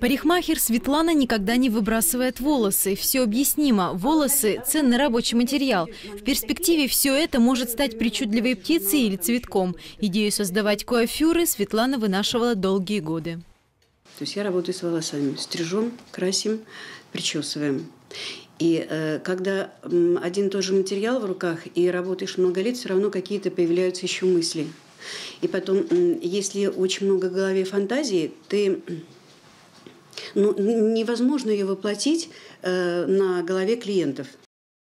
Парикмахер Светлана никогда не выбрасывает волосы. Все объяснимо. Волосы – ценный рабочий материал. В перспективе все это может стать причудливой птицей или цветком. Идею создавать коафюры Светлана вынашивала долгие годы. То есть я работаю с волосами. Стрижем, красим, причесываем. И э, когда м, один и тот же материал в руках и работаешь много лет, все равно какие-то появляются еще мысли. И потом, м, если очень много в голове фантазии, ты ну, невозможно ее воплотить э, на голове клиентов.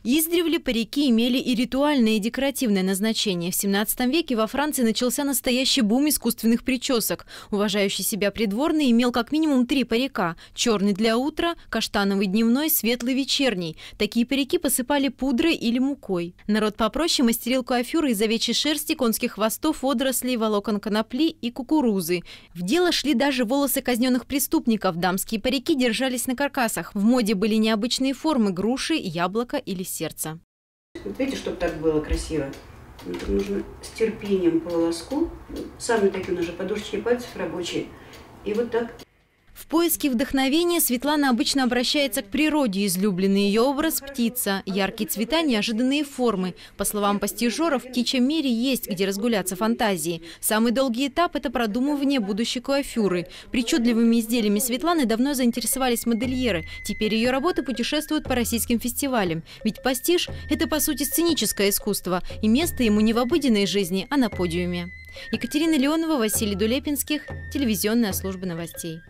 Издревле парики имели и ритуальное, и декоративное назначение. В 17 веке во Франции начался настоящий бум искусственных причесок. Уважающий себя придворный имел как минимум три парика. Черный для утра, каштановый дневной, светлый вечерний. Такие парики посыпали пудрой или мукой. Народ попроще мастерил куафюры из овечьей шерсти, конских хвостов, водорослей, волокон конопли и кукурузы. В дело шли даже волосы казненных преступников. Дамские парики держались на каркасах. В моде были необычные формы – груши, яблоко или сердца. Вот видите, чтобы так было красиво. Это нужно с терпением по волоску. Сами такие у нас же подушечки пальцев рабочие. И вот так в поиске вдохновения Светлана обычно обращается к природе. Излюбленный ее образ – птица. Яркие цвета, неожиданные формы. По словам постижеров, в птичьем мире есть где разгуляться фантазии. Самый долгий этап – это продумывание будущей куафюры. Причудливыми изделиями Светланы давно заинтересовались модельеры. Теперь ее работы путешествуют по российским фестивалям. Ведь пастиж – это, по сути, сценическое искусство. И место ему не в обыденной жизни, а на подиуме. Екатерина Леонова, Василий Дулепинских, телевизионная служба новостей.